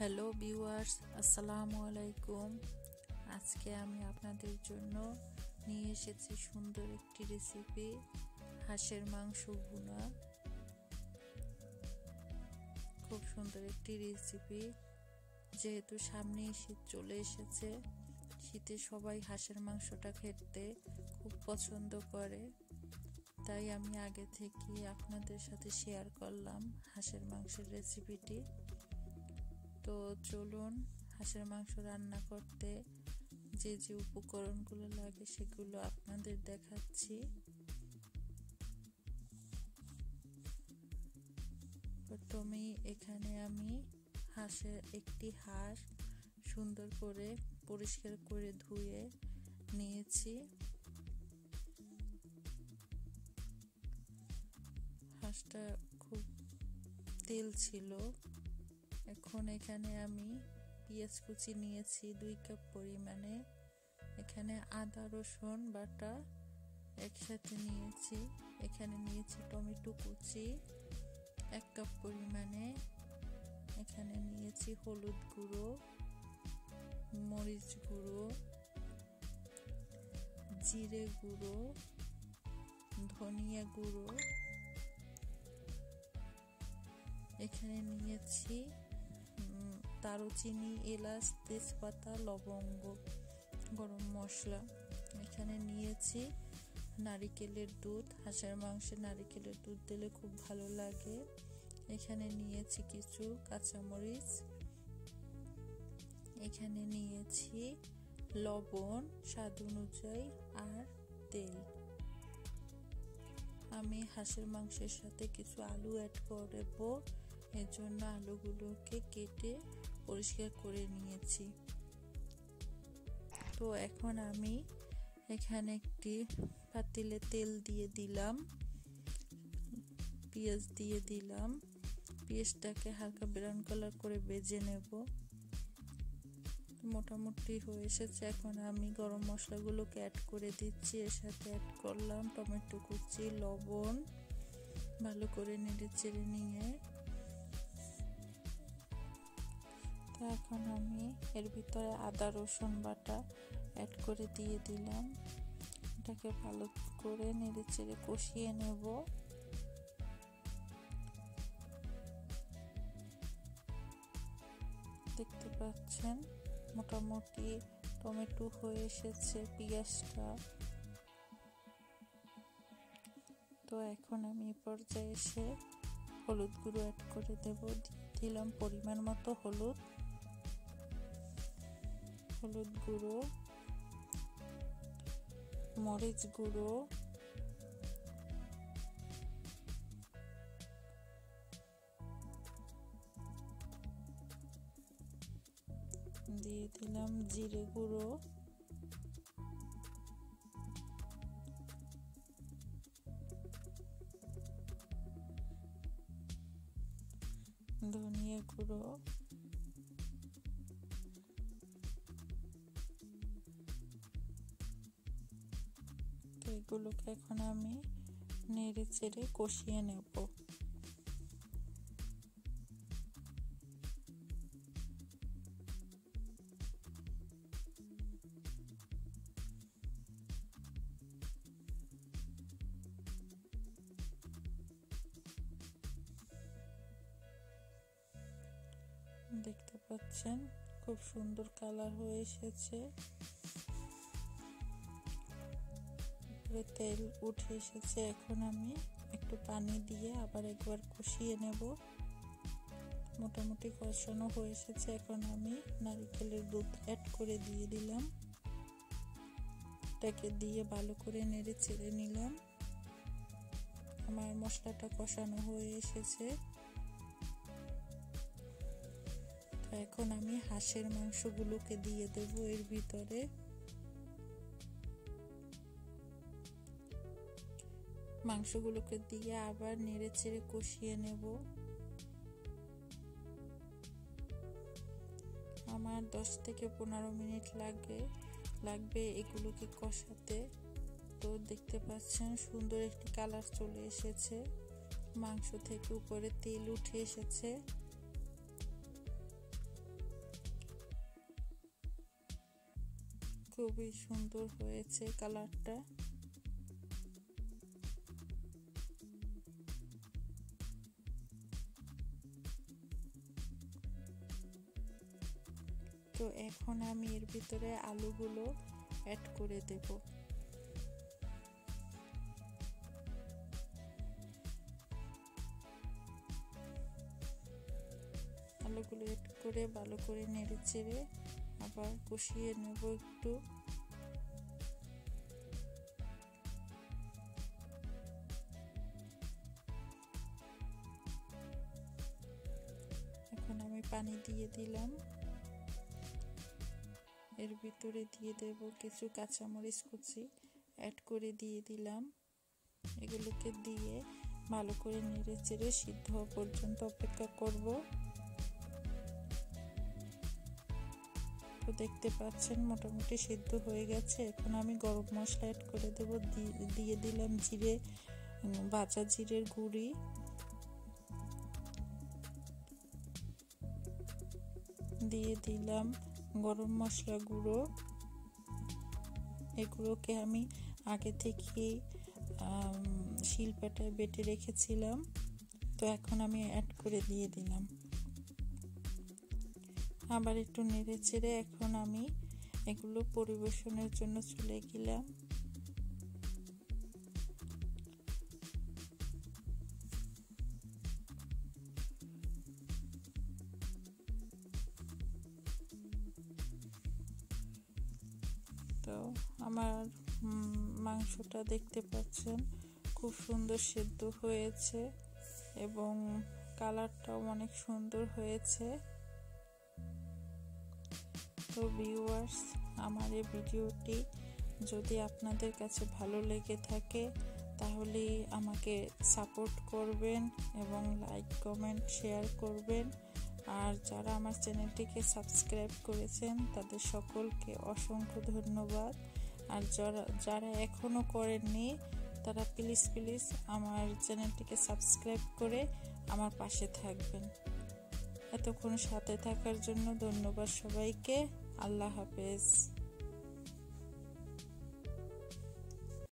Hello viewers, আসসালামু আলাইকুম। আজকে আমি আপনাদের জন্য নিয়ে এসেছি সুন্দর একটি রেসিপি হাঁসের মাংস ভুনা। খুব সুন্দর একটি রেসিপি যেহেতু সামনে শীত চলে এসেছে, শীতে সবাই হাঁসের মাংসটা খেতে খুব পছন্দ করে। তাই আমি আগে থেকে আপনাদের সাথে শেয়ার করলাম হাঁসের মাংসের রেসিপিটি তো চলুন হাঁসের মাংস রান্না করতে যে যে উপকরণগুলো লাগে সেগুলো আপনাদের দেখাচ্ছি। প্রথমে এখানে আমি হাঁসের একটি হাঁস সুন্দর করে পরিষ্কার করে ধুয়ে নিয়েছি। হাঁসটা খুব তেল ছিল। এখন এখানে আমি পেঁয়াজ কুচি নিয়েছি দুই কাপ পরিমাণে। এখানে আদা, রসুন, বাটা একসাথে নিয়েছি। এখানে নিয়েছি টমেটো কুচি এক কাপ পরিমাণে। এখানে নিয়েছি হলুদ গুঁড়ো, মরিচ গুঁড়ো, জিরে গুঁড়ো, ধনিয়া গুঁড়ো। এখানে নিয়েছি দারুচিনি, এলাচ, তেজপাতা, লবঙ্গ, গরম মশলা। এখানে নিয়েছি নারিকেলের দুধ। হাঁসের মাংসে নারিকেলের দুধ দিলে খুব ভালো লাগে। এখানে নিয়েছি কিছু কাঁচামরিচ। এখানে নিয়েছি লবণ, স্বাদ অনুযায়ী আর তেল। আমি হাঁসের মাংসের সাথে কিছু আলু অ্যাড করব এর জন্য আলুগুলোকে কেটে পরিষ্কার করে নিয়েছি। তো এখন আমি এখানে একটি পাতিলে তেল দিয়ে দিলাম। পেঁয়াজ দিয়ে দিলাম। পেঁয়াজটাকে হালকা ব্রাউন কালার করে বেজে নেব। মোটামুটি হয়ে এসেছে। এখন আমি গরম মশলাগুলোকে অ্যাড করে দিচ্ছি। এর সাথে অ্যাড করলাম টমেটো কুচি, লবণ, ভালো করে নেড়ে চেড়ে নিয়ে এখন আমি এর ভিতরে আদা, রসুন বাটা অ্যাড করে দিয়ে দিলাম। এটাকে ভালো করে নেড়ে চেড়ে কষিয়ে নেব। দেখতে পাচ্ছেন, মোটামুটি টমেটো হয়ে এসেছে পেঁয়াজটা। তো এখন আমি পর্যায়ে এসে হলুদ গুঁড়ো অ্যাড করে দেব। দিলাম পরিমাণ মতো হলুদ। হলুদ গুঁড়ো মরিচ গুঁড়ো দিয়ে দিলাম জিরে গুঁড়ো। ধনিয়া গুঁড়ো। এগুলোকে এখন আমি নেড়ে চেড়ে কষিয়ে নেব। দেখতে পাচ্ছেন খুব সুন্দর কালার হয়ে এসেছে। তেল উঠে এসেছে। এখন আমি একটু পানি দিয়ে আবার একবার কষিয়ে নেব। মোটামুটি কষানো হয়ে এসেছে। এখন আমি নারিকেলের দুধ অ্যাড করে দিয়ে দিলাম। এটাকে দিয়ে ভালো করে নেড়ে ছেড়ে নিলাম। আমার মশলাটা কষানো হয়ে এসেছে। এখন আমি হাঁসের মাংসগুলোকে দিয়ে দেব এর ভিতরে। মাংসগুলোকে দিয়ে আবার নেড়ে চেড়ে কষিয়ে নেব। আমার 10 থেকে পনেরো মিনিট লাগবে লাগবে এগুলোকে কষাতে। তো দেখতে পাচ্ছেন সুন্দর একটি কালার চলে এসেছে। মাংস থেকে উপরে তেল উঠে এসেছে। খুবই সুন্দর হয়েছে কালারটা। তো এখন আমি এর ভিতরে আলুগুলো অ্যাড করে দেব। আলুগুলো অ্যাড করে ভালো করে নেড়ে চেড়ে আবার কষিয়ে নেব একটু। এখন আমি পানি দিয়ে দিলাম। এর ভিতরে দিয়ে দেব কিছু কাঁচামরিচ কুচি অ্যাড করে দিয়ে দিলাম। এগুলোকে দিয়ে ভালো করে নেড়ে চেড়ে সিদ্ধ পর্যন্ত অপেক্ষা করব। তো দেখতে পাচ্ছেন, মোটামুটি সিদ্ধ হয়ে গেছে। এখন আমি গরম মশলা অ্যাড করে দেব। দিয়ে দিলাম জিরে ভাজা জিরের গুঁড়ি। দিয়ে দিলাম গরম মশলা গুঁড়ো। এগুলোকে আমি আগে থেকেই শিল্পাটা বেটে রেখেছিলাম। তো এখন আমি অ্যাড করে দিয়ে দিলাম। আবার একটু নেড়ে চেড়ে এখন আমি এগুলো পরিবেশনের জন্য চলে গেলাম। তো আমার মাংসটা দেখতে পাচ্ছেন, খুব সুন্দর সেদ্ধ হয়েছে এবং কালারটাও অনেক সুন্দর হয়েছে। তো ভিউয়ার্স আমার এই ভিডিওটি যদি আপনাদের কাছে ভালো লেগে থাকে, তাহলে আমাকে সাপোর্ট করবেন এবং লাইক কমেন্ট শেয়ার করবেন। আর যারা আমার চ্যানেলটিকে সাবস্ক্রাইব করেছেন, তাদের সকলকে অসংখ্য ধন্যবাদ। আর যারা যারা এখনও করেননি, তারা প্লিজ প্লিজ আমার চ্যানেলটিকে সাবস্ক্রাইব করে আমার পাশে থাকবেন। এতক্ষণ সাথে থাকার জন্য ধন্যবাদ সবাইকে। আল্লাহ হাফেজ।